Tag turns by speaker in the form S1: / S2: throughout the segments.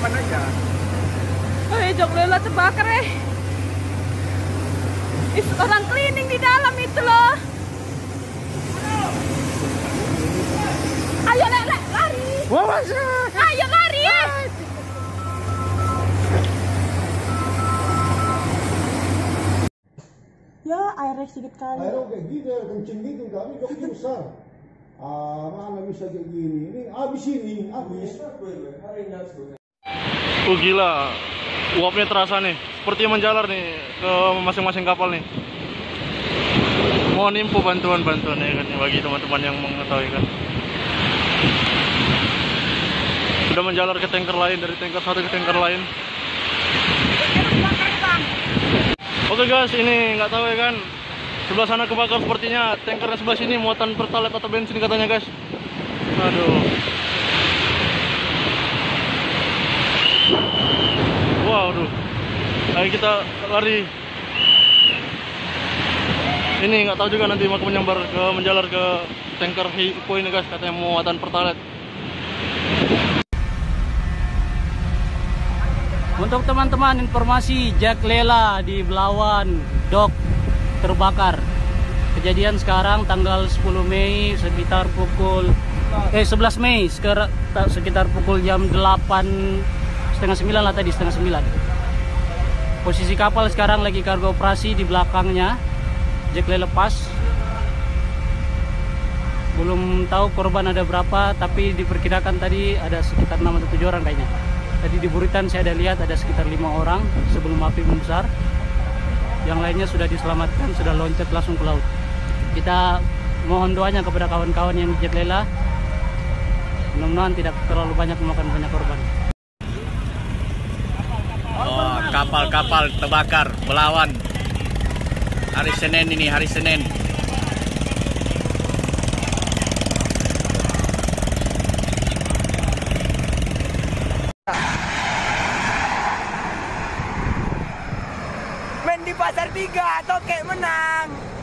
S1: aman aja.
S2: Eh, jok lela terbakar eh. Is, orang cleaning di dalam itu loh. Ayo lek lek lari. Ayo lari ya. Ya, airnya sedikit kali.
S3: Aero kayak air kencing gitu, kami joknya besar. Ah, mana bisa kayak gini? Ini habis ini, habis.
S4: Oh gila, uapnya terasa nih, seperti menjalar nih ke masing-masing kapal nih. Mohon info bantuan-bantuan ya kan bagi teman-teman yang mengetahui kan. Sudah menjalar ke tanker lain dari tanker satu ke tanker lain. Oke guys, ini nggak tahu ya kan. Sebelah sana kebakar sepertinya tankernya sebelah sini muatan pertalite atau bensin katanya guys. Aduh. Wow, aduh. Ayo kita lari. Ini nggak tahu juga nanti mau menyambar ke menjalar ke tanker Hiko ini guys, katanya muatan pertalite.
S5: Untuk teman-teman informasi Jack Lela di Belawan Dok terbakar. Kejadian sekarang tanggal 10 Mei sekitar pukul eh 11 Mei sekitar, sekitar pukul jam 8 setengah 9 lah tadi setengah 9. Posisi kapal sekarang lagi kargo operasi di belakangnya. Jack Lela lepas. Belum tahu korban ada berapa tapi diperkirakan tadi ada sekitar 6 atau 7 orang kayaknya. Tadi di Buritan saya ada lihat ada sekitar lima orang sebelum api membesar. Yang lainnya sudah diselamatkan, sudah loncat langsung ke laut. Kita mohon doanya kepada kawan-kawan yang di Lela. Mudah-mudahan tidak terlalu banyak memakan banyak korban.
S6: Kapal-kapal terbakar Belawan. Hari Senin ini, hari Senin.
S1: Main di pasar tiga, tokek menang.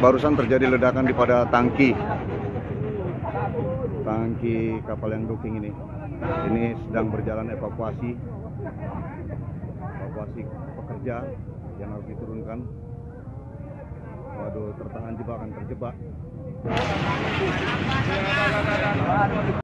S3: Barusan terjadi ledakan di pada tangki. Tangki kapal yang docking ini. Ini sedang berjalan evakuasi. Evakuasi pekerja yang harus diturunkan. Waduh, tertahan jebakan terjebak.